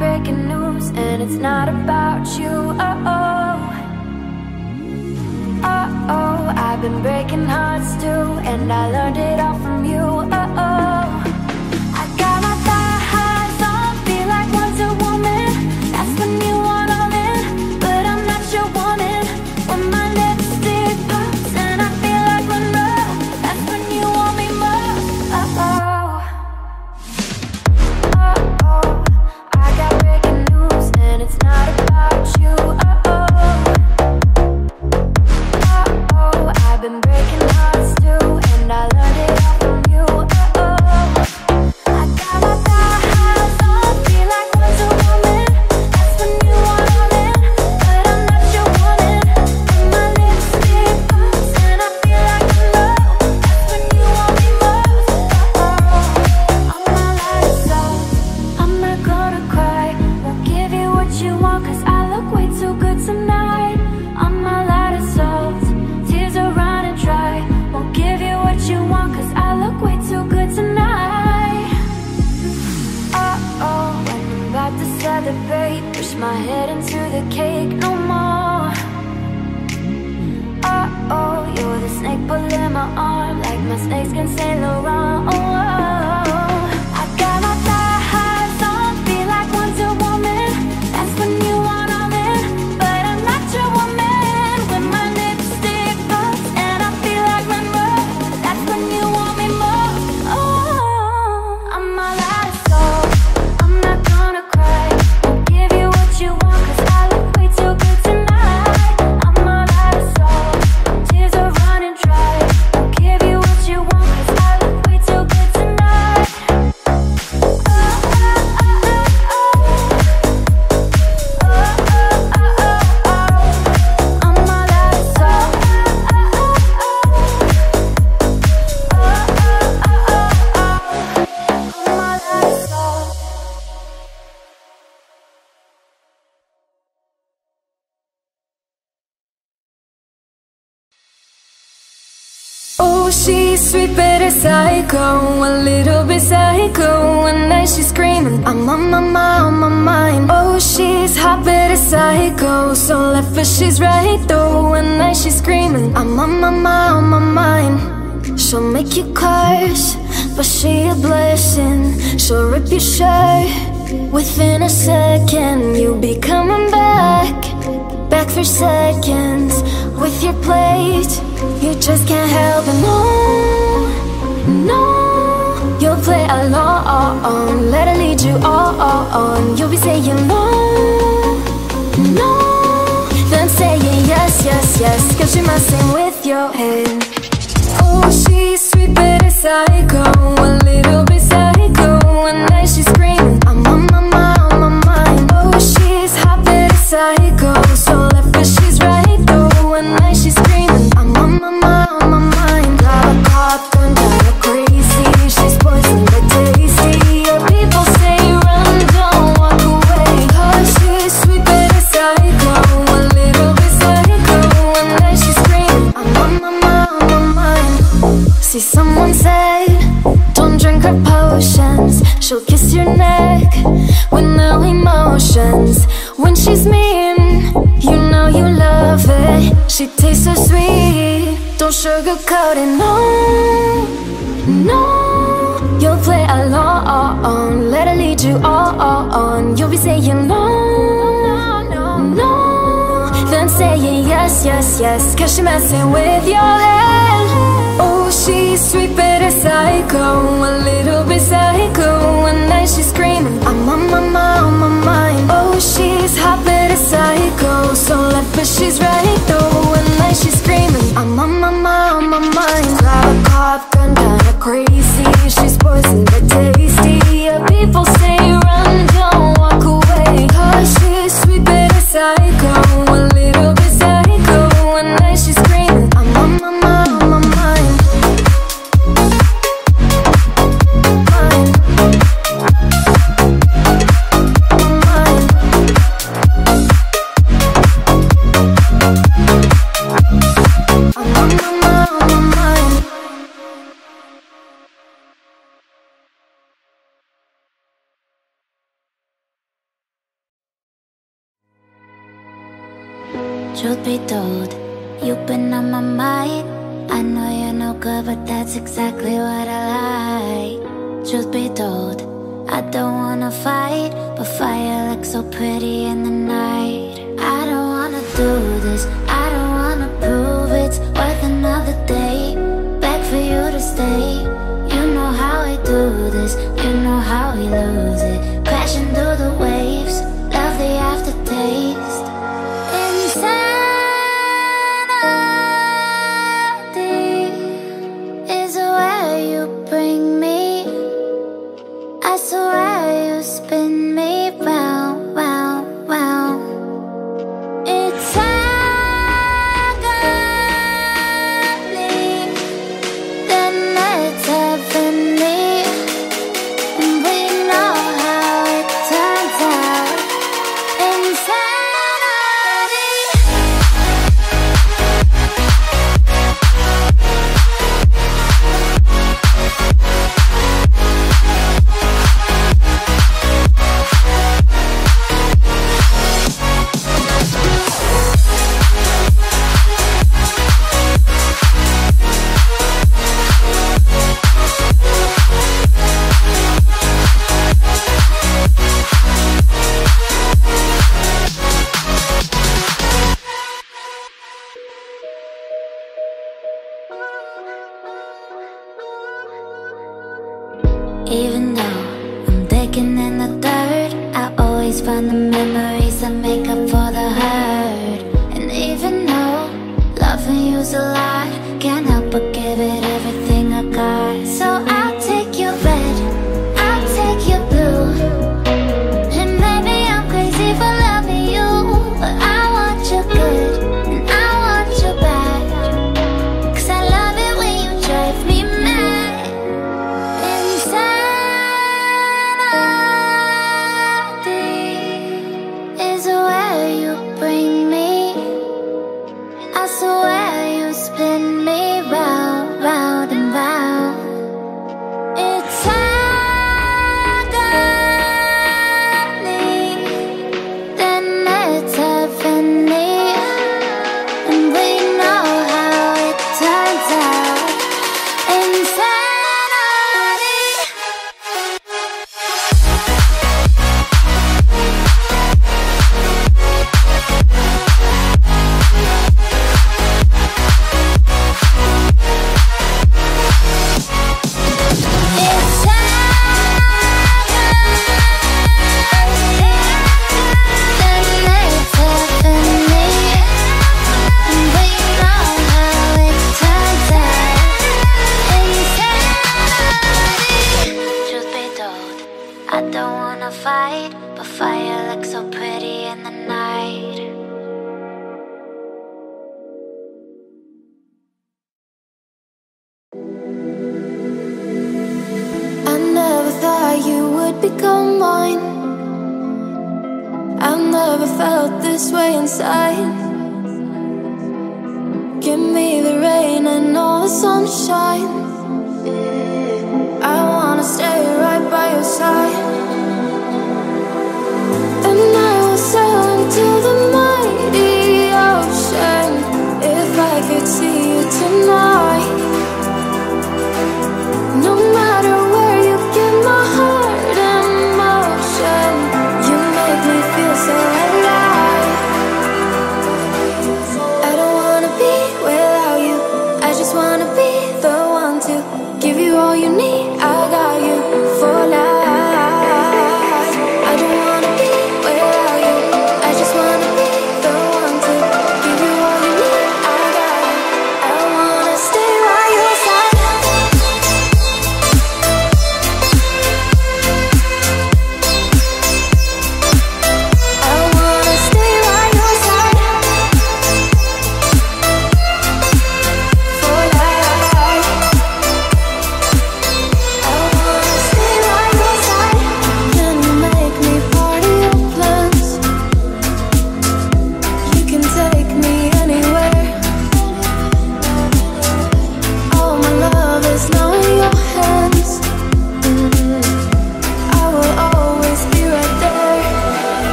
breaking news, and it's not about you. Oh oh. Oh oh. I've been breaking hearts too, and I learned it all from little bit psycho. One night she's screaming, I'm on my mind, on my mind. Oh, she's hot but a psycho, so left but she's right though. One night she's screaming, I'm on my mind, on my mind. She'll make you curse, but she a blessing. She'll rip your shirt within a second. You'll be coming back back for seconds with your plate. You just can't help it. No. Along, let her lead you all on. You'll be saying no, no. Then saying yes, yes, yes. Cause you're messing with your head. Oh, she's sweet but a psycho, a little She tastes so sweet, don't sugarcoat it, no, no. You'll play along, let her lead you all on. You'll be saying no, no. no. Then saying yes, yes, yes. Cause she messing with your head. Oh, she's sweet but a psycho, a little bit psycho. One night she's screaming, I'm on my mind, on my mind. Oh, she's hot but a psycho, so left but she's right though. One night she's screaming, I'm on my mind, on my mind. Grab a cop gun, kinda crazy. She's poison but tasty. Yeah, people truth be told I don't wanna fight But fire looks so pretty in the night.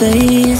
Place,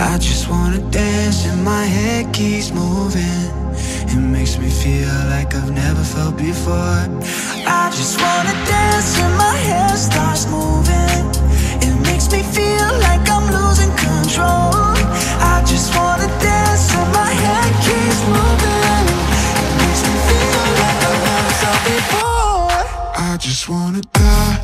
I just wanna dance and my head keeps moving. It makes me feel like I've never felt before. I just wanna dance and my hair starts moving. It makes me feel like I'm losing control. I just wanna dance and my head keeps moving. It makes me feel like I've never felt before. I just wanna die.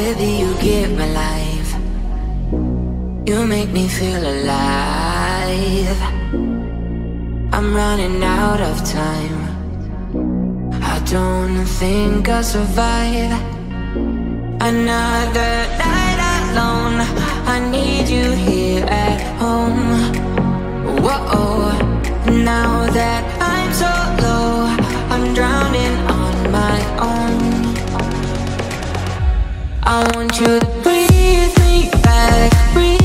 Baby, you give me life. You make me feel alive. I'm running out of time. I don't think I'll survive another night alone. I need you here at home. Whoa, now that I'm so low, I'm drowning on my own. I want you to breathe me back, breathe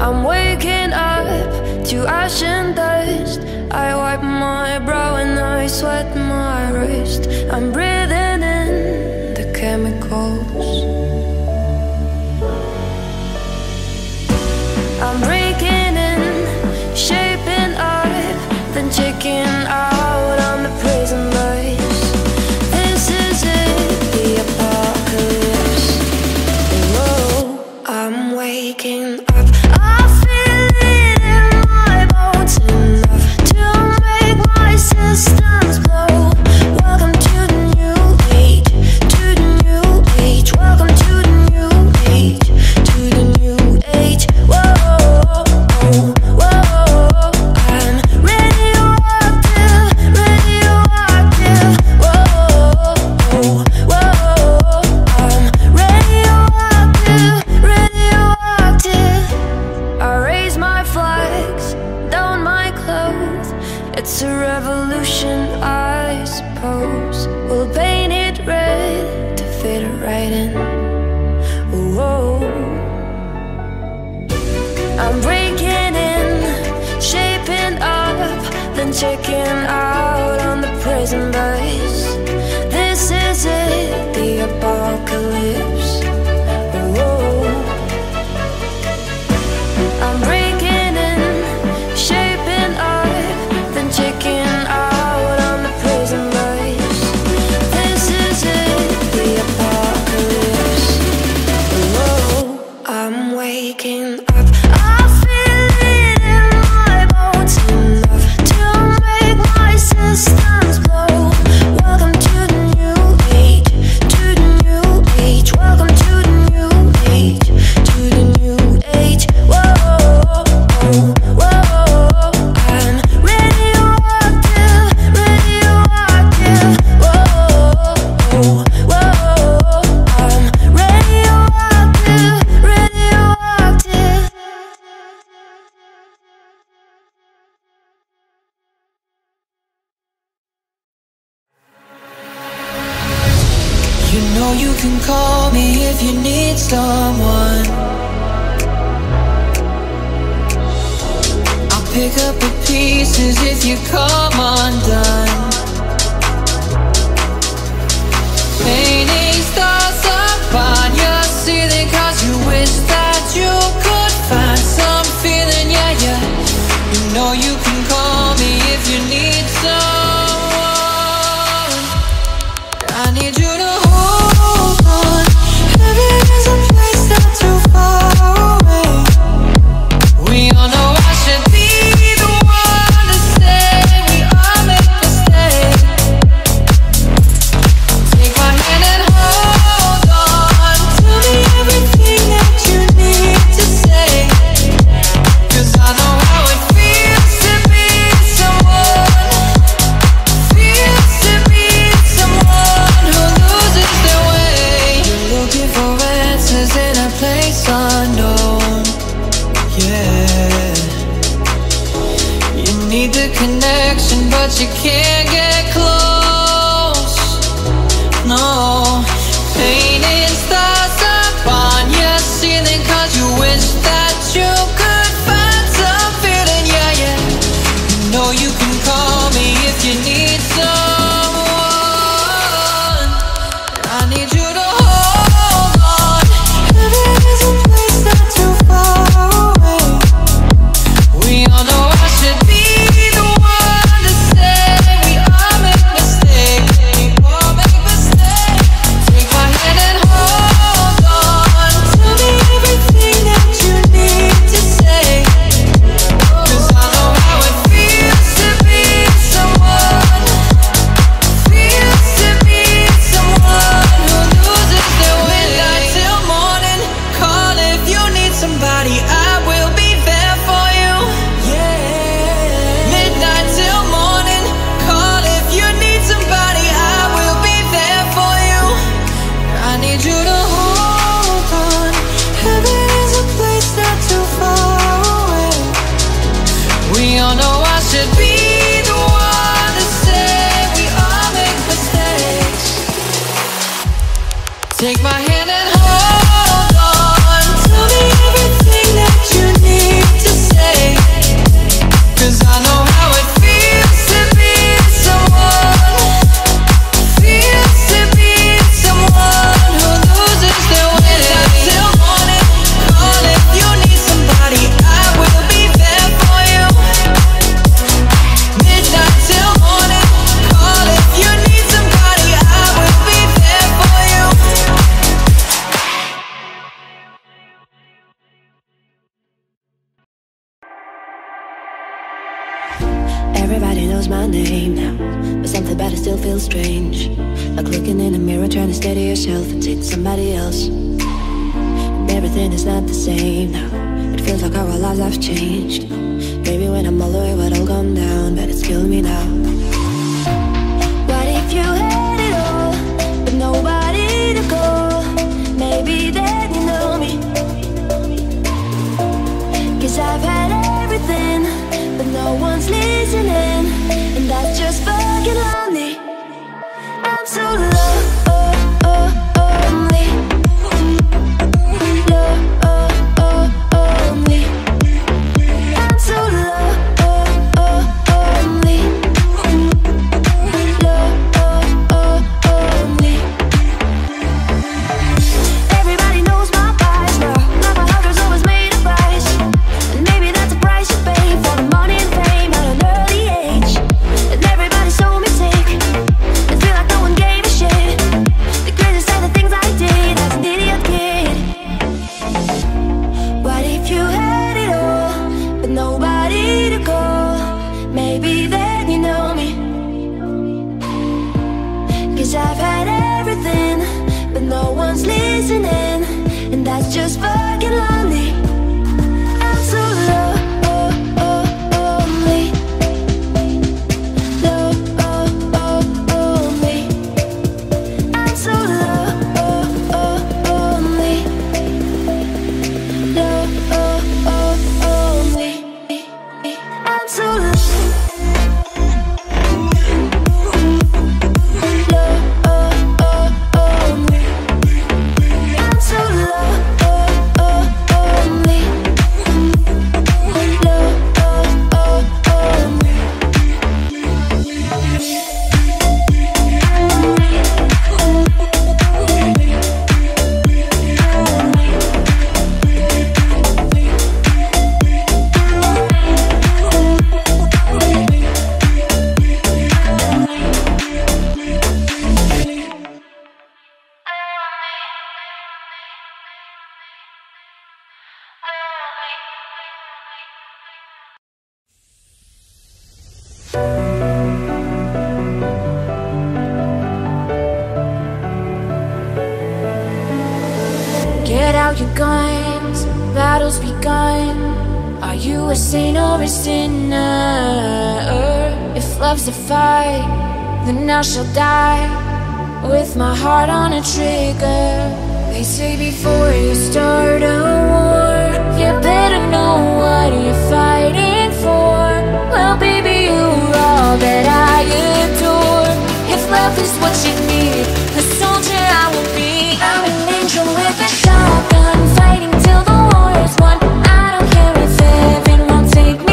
I'm waking up to ash and dust I wipe my brow and I sweat my wrist. I'm breathing pick up the pieces if you come undone. Painting stars upon your ceiling Cause you wish that you could find some feeling Yeah, yeah, you know you can call me if you need a sinner? If love's a fight, then I shall die with my heart on a trigger. They say before you start a war, you better know what you're fighting for. Well, baby, you're all that I adore. If love is what you need, a soldier I will be. I'm an angel with a shotgun, fighting till the war is won. I don't care if heaven won't take me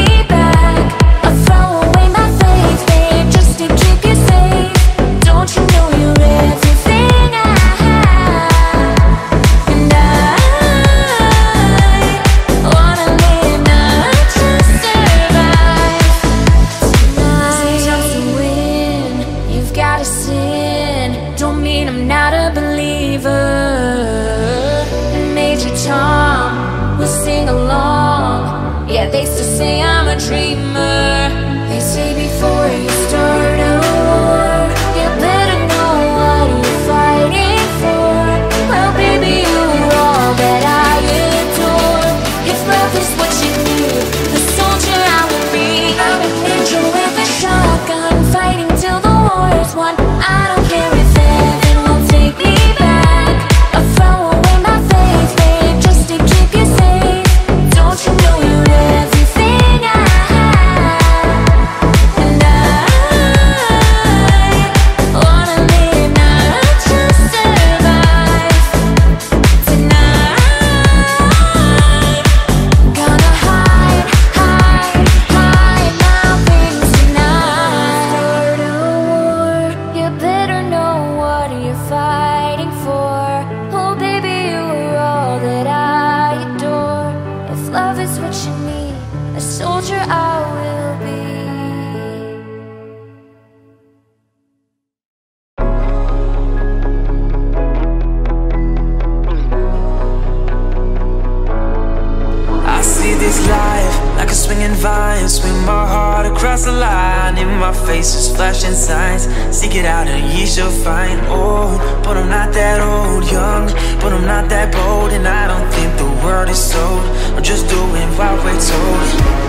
the line. In my face is flashing signs. Seek it out and ye shall find. Old, but I'm not that old. Young, but I'm not that bold. And I don't think the world is sold. I'm just doing what we're told.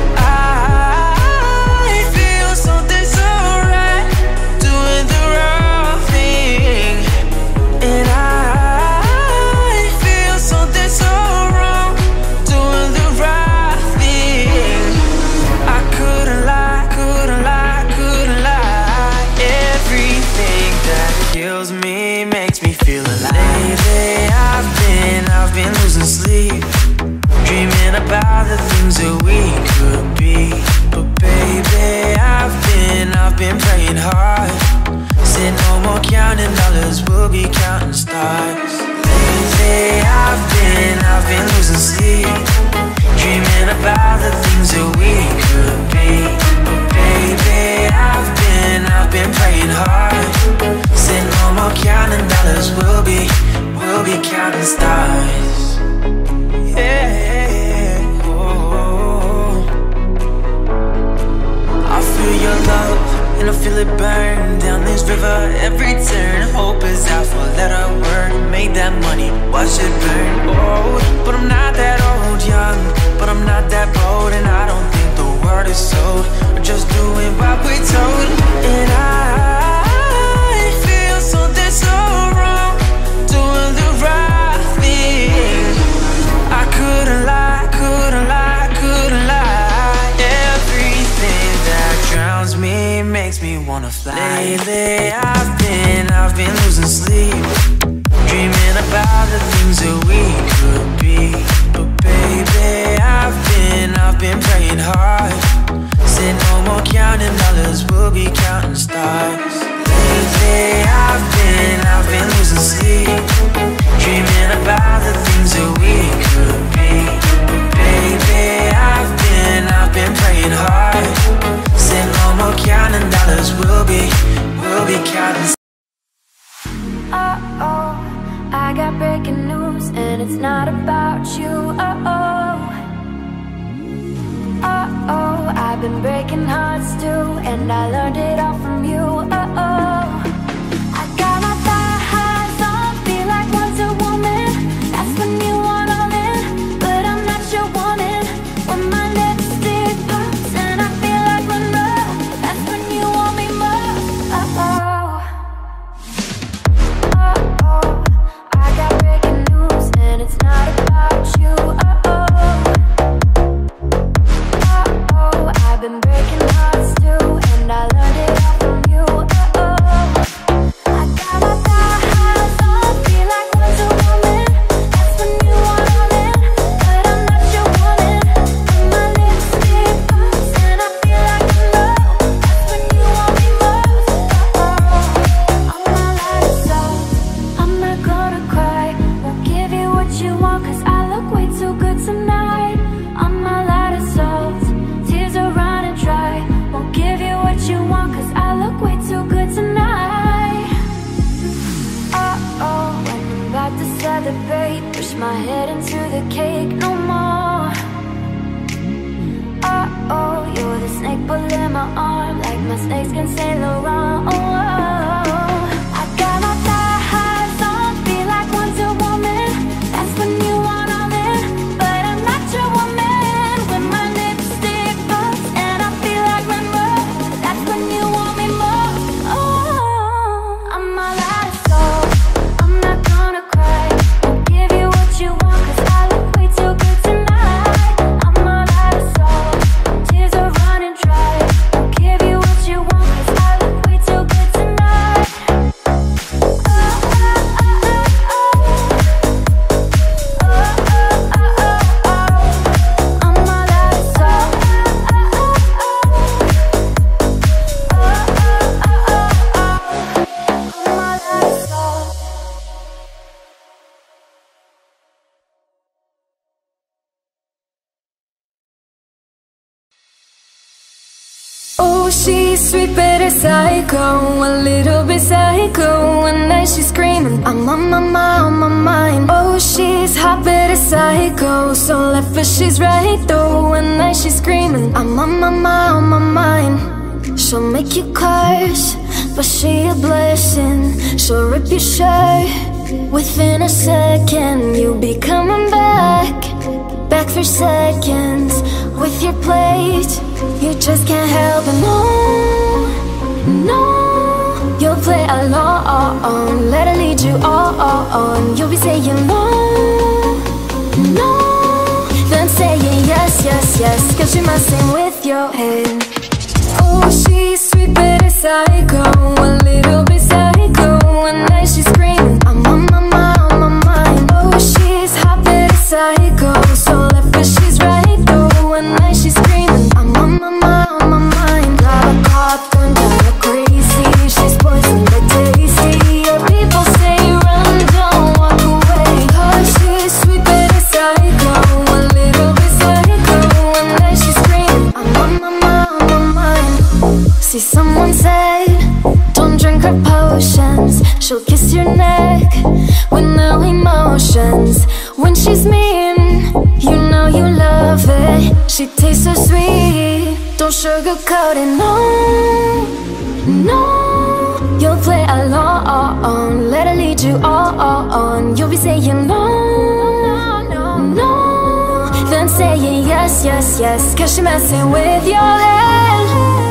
Hard. Said no more counting dollars, we'll be counting stars. Lately, I've been, I've been losing sleep, dreaming about the things that we could be. But baby, I've been, I've been praying hard. Said no more counting dollars, we'll be, we'll be counting stars. Yeah. Oh. oh, oh. I feel your love and I feel it burn down this river every turn. Hope is out for let her work. Made that money, watch it burn. Old, but I'm not that old. Young, but I'm not that bold. And I don't think the world is sold. We're just doing what we're told. And I feel something so wrong. Doing the right thing. I couldn't lie, couldn't lie, couldn't lie. Makes me wanna fly. Lately, I've been, I've been losing sleep, dreaming about the things that we could be. But baby, I've been, I've been praying hard. Said no more counting dollars, we'll be counting stars. Lately, I've been, I've been losing sleep, dreaming about the things that we could be. But baby, I've been, I've been praying hard. Said no more counting dollars, we'll be, we'll be counting. Uh oh, I got breaking news, and it's not about you. Uh oh, uh oh, I've been breaking hearts too, and I learned it all from a little bit psycho. One night she's screaming, I'm on my mind, on my mind. Oh, she's hot but a psycho, so left but she's right though. One night she's screaming, I'm on my mind, on my mind. She'll make you curse, but she a blessing. She'll rip your shirt within a second. You'll be coming back back for seconds with your plate. You just can't help it. No, no. You'll play along, let her lead you oh, oh, oh. on. You'll be saying no, no. Then saying yes, yes, yes. Cause you're messing with your head. Oh, she's sweet but a psycho, a little bit sweet, don't sugarcoat it, no, no. You'll play along, let her lead you all on. You'll be saying no, no, no. Then saying yes, yes, yes, cause she messing with your head.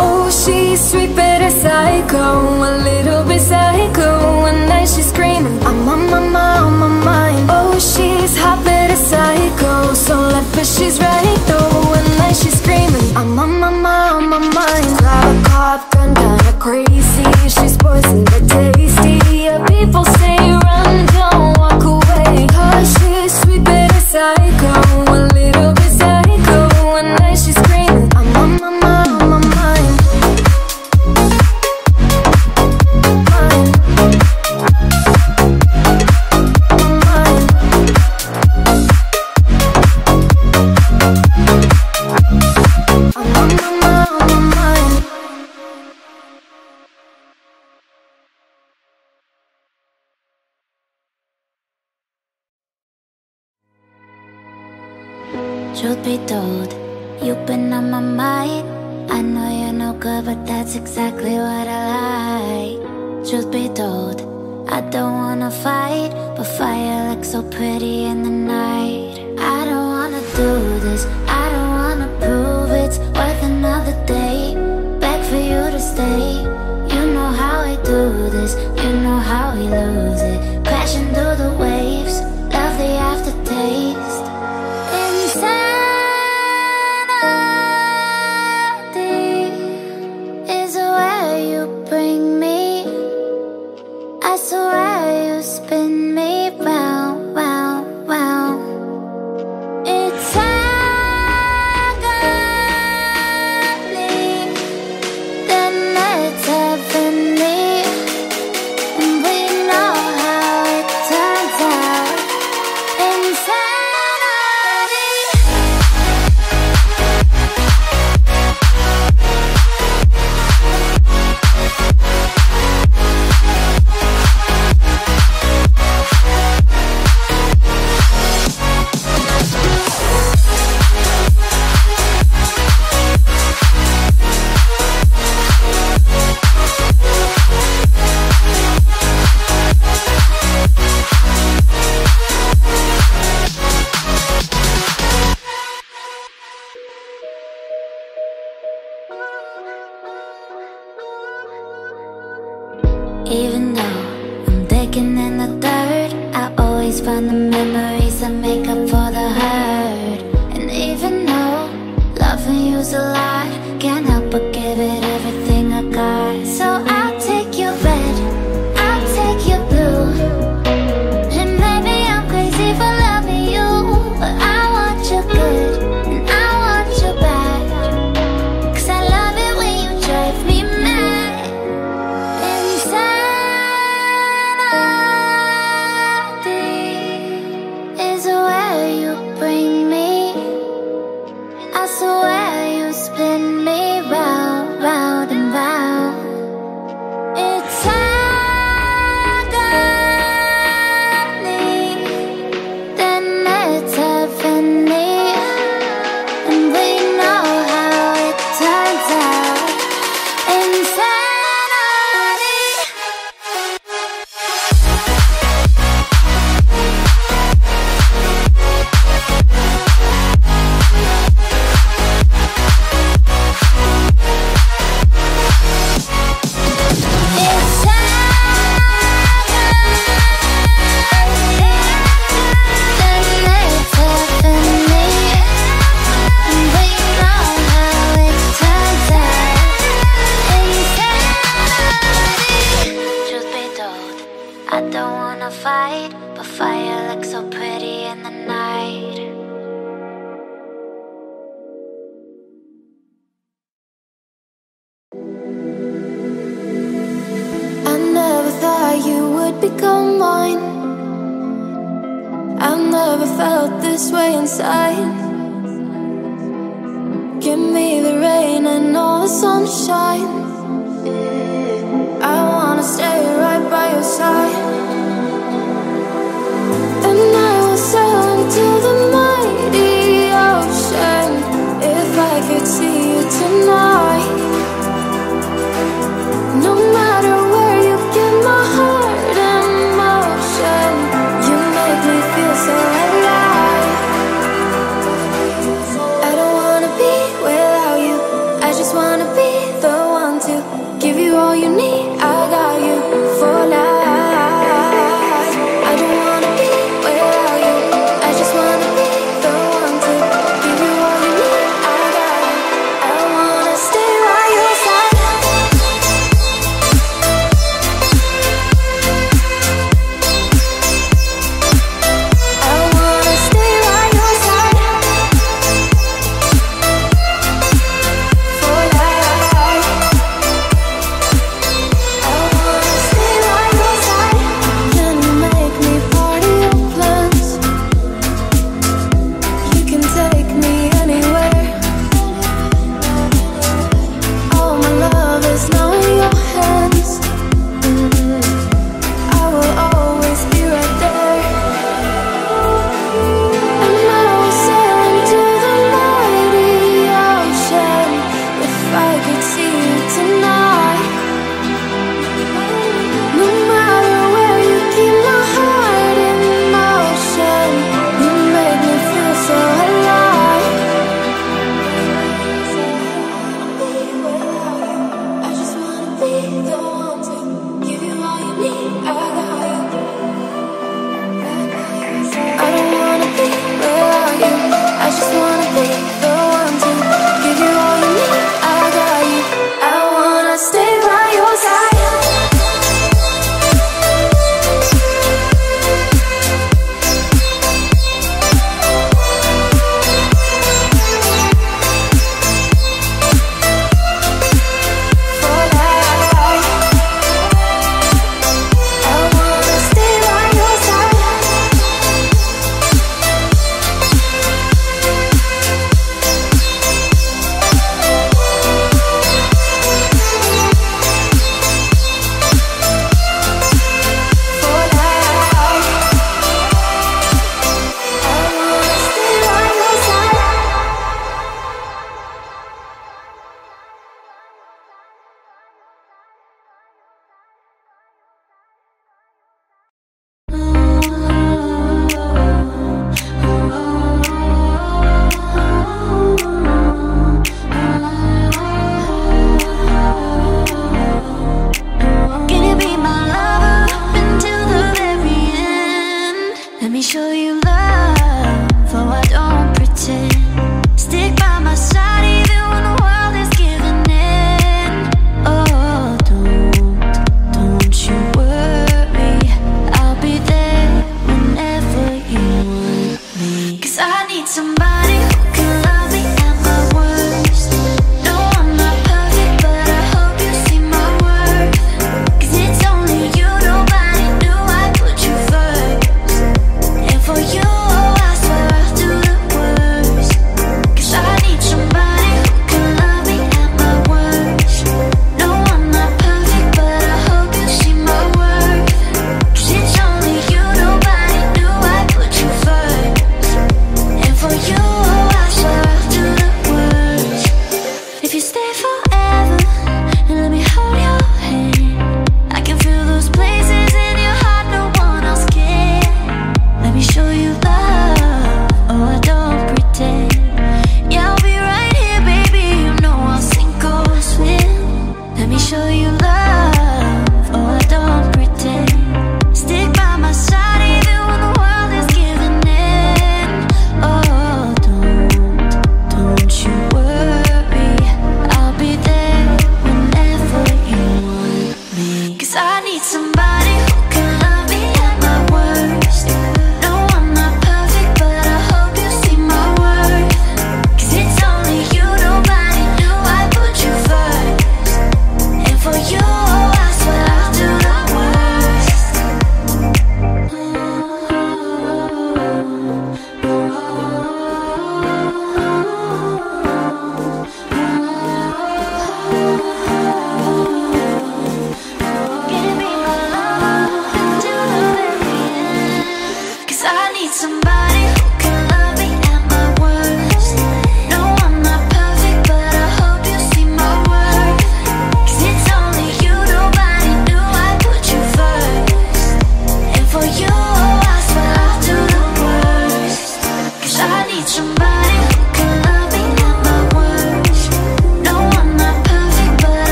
Oh, she's sweet but a psycho, a little bit psycho. One night she's screaming, I'm on my mind, on my mind. Oh, she's hot but a psycho, so left but she's right though. One night she's screaming, I'm on my mind, my mind. Grab a cop gun, kinda crazy. She's poison but tasty. Told, I don't wanna fight, but fire looks so pretty in the night. I don't wanna do this, I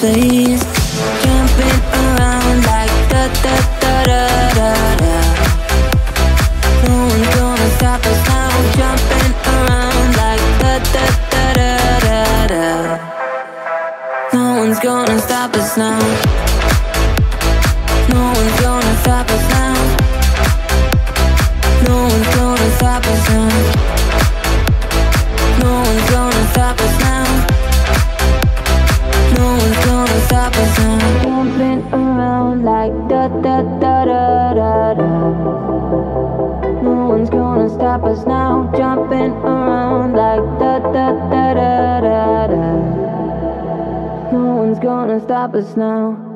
this us now.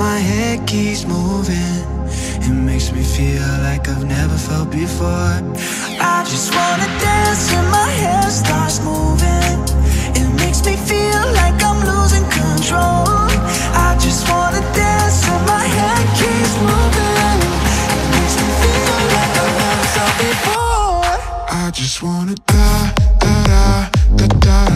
my head keeps moving. It makes me feel like I've never felt before. I just wanna dance and my hair starts moving. It makes me feel like I'm losing control. I just wanna dance and my head keeps moving. It makes me feel like I've never felt before. I just wanna da da da da da.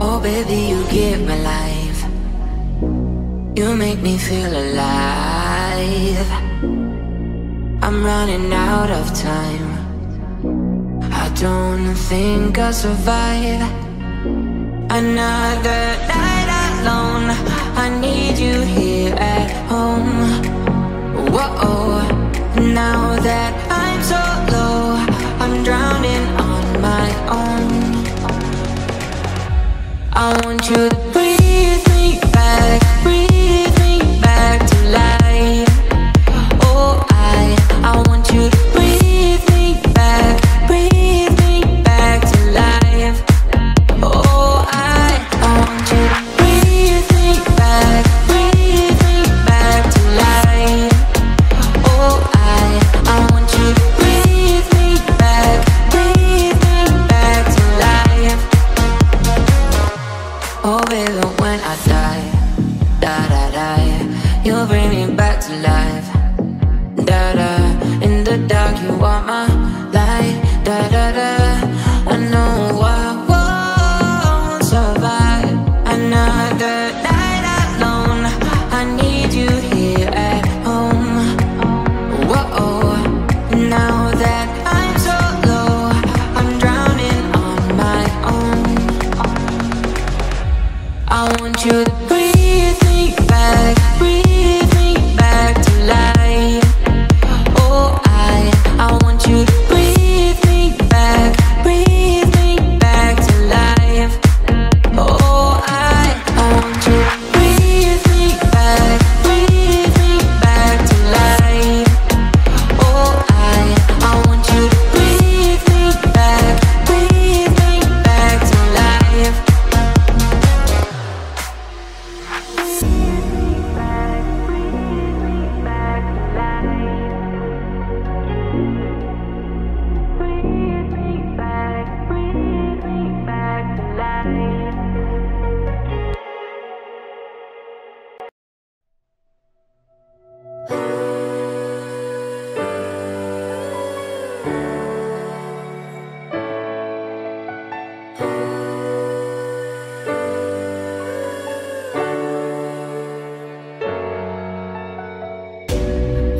Oh, baby, you give me life. You make me feel alive. I'm running out of time. I don't think I'll survive another night alone. I need you here at home. Whoa. Now that I'm so low, I'm drowning on my own. I want you to breathe.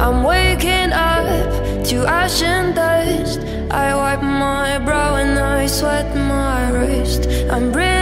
I'm waking up to ash and dust. I wipe my brow and I sweat my wrist. I'm breathing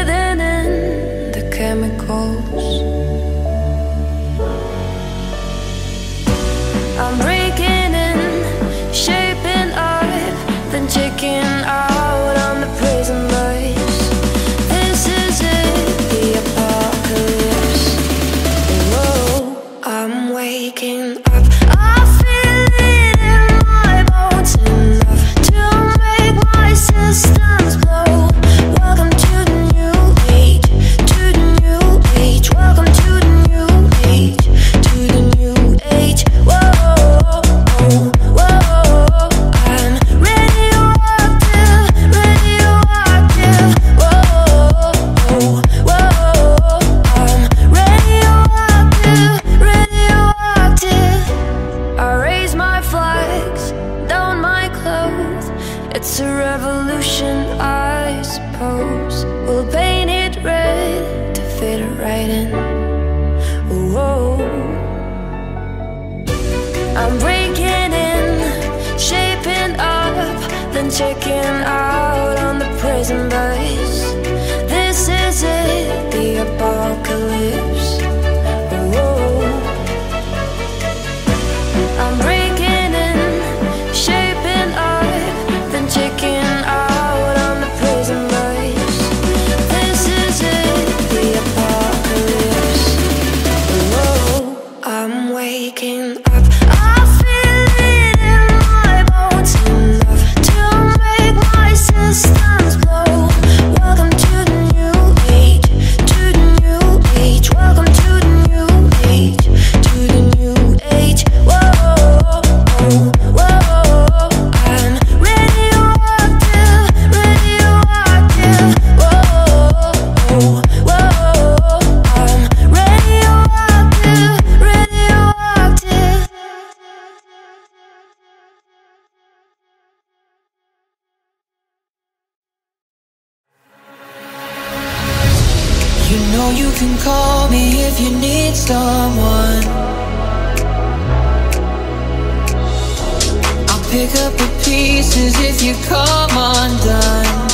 Pick up the pieces if you come undone.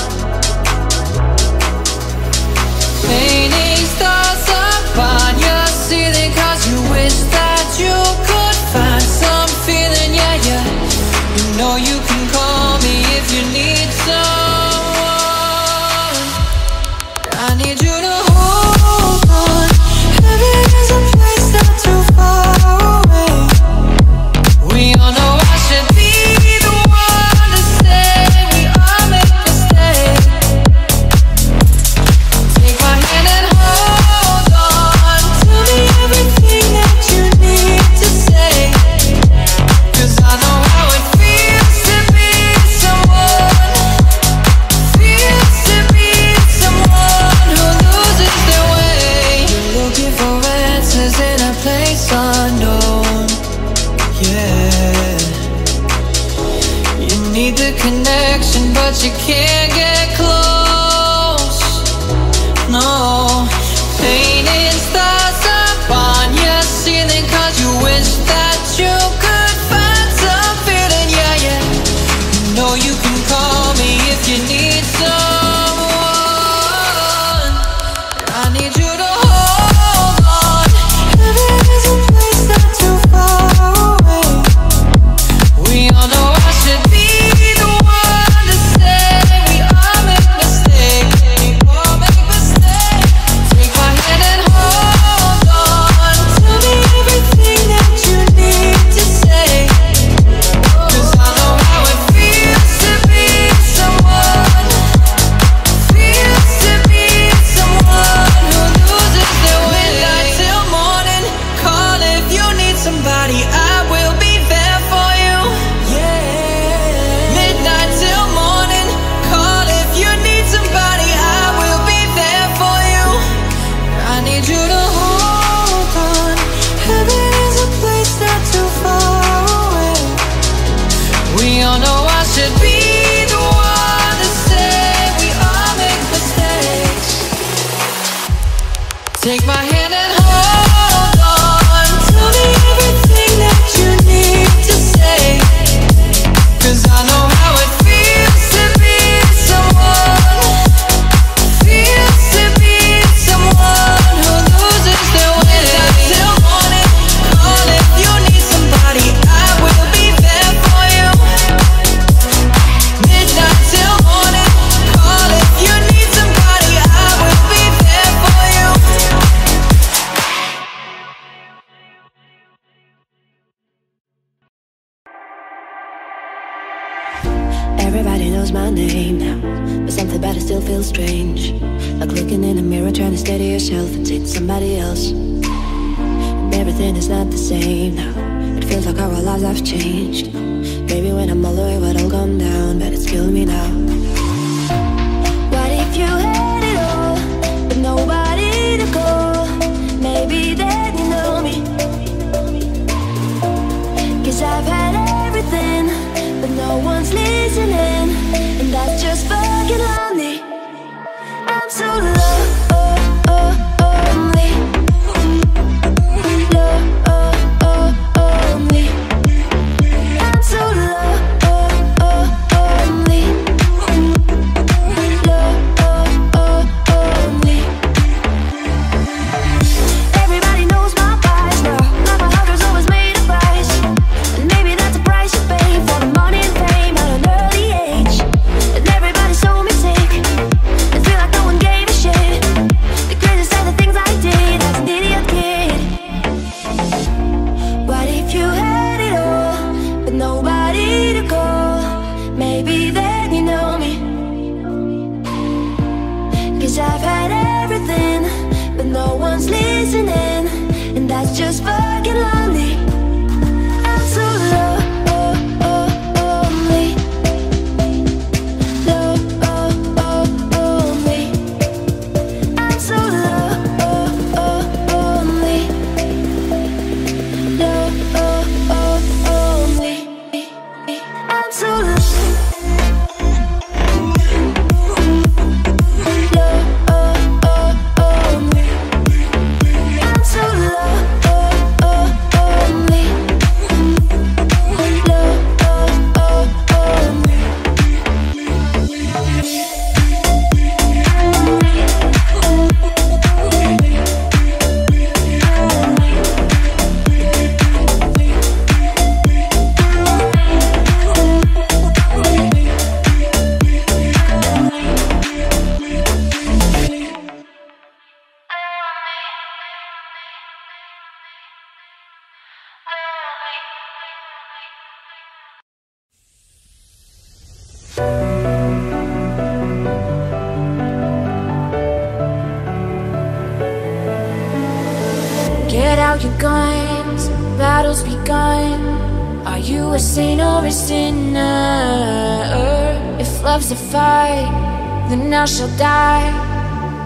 A fight, then I shall die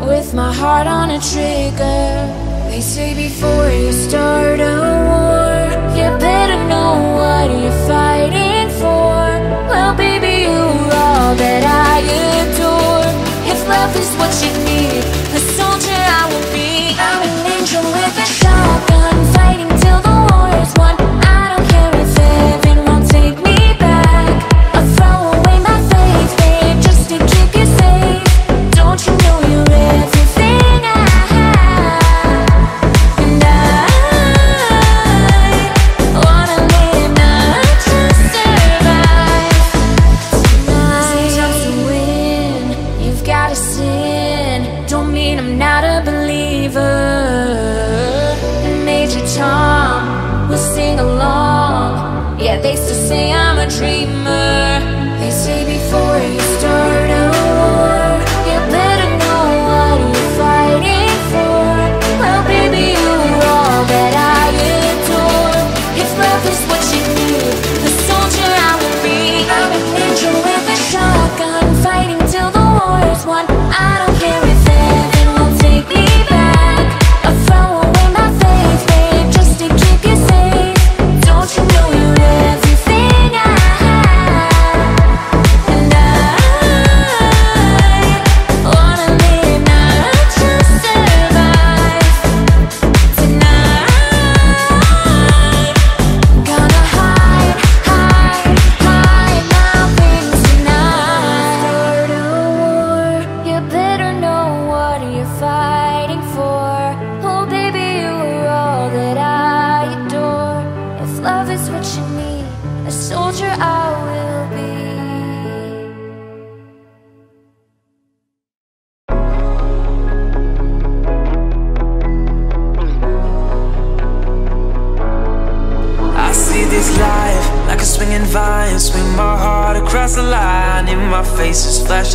with my heart on a trigger. They say before you start a war, you better know what you're fighting for. Well, baby, you're all that I adore. If love is what you need,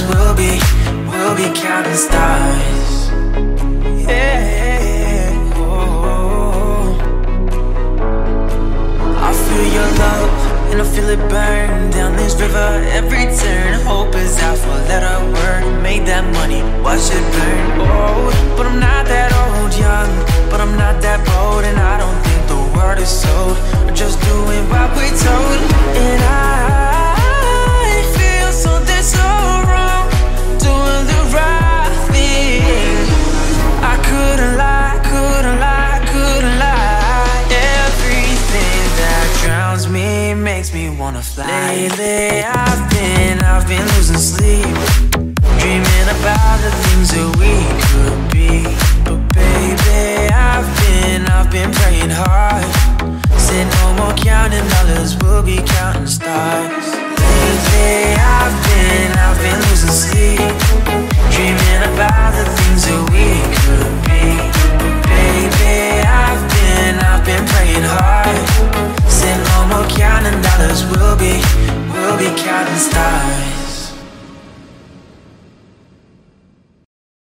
Counting we'll be, we'll be counting stars. Yeah. Oh. I feel your love and I feel it burn down this river every turn. Hope is out for let her word. Made that money, watch it burn. Old, but I'm not that old. Young, but I'm not that bold. And I don't think the word is sold. We're just doing what we're told. And I the right thing. I couldn't lie, couldn't lie, couldn't lie. Everything that drowns me makes me wanna fly. Lately, I've been, I've been losing sleep, dreaming about the things that we could be. But baby, I've been, I've been praying hard. Said no more counting dollars, we'll be counting stars. I've been, I've been losing sleep, dreaming about the things that we could be. But baby, I've been, I've been praying hard. Said no more counting dollars, we'll be, we'll be counting stars.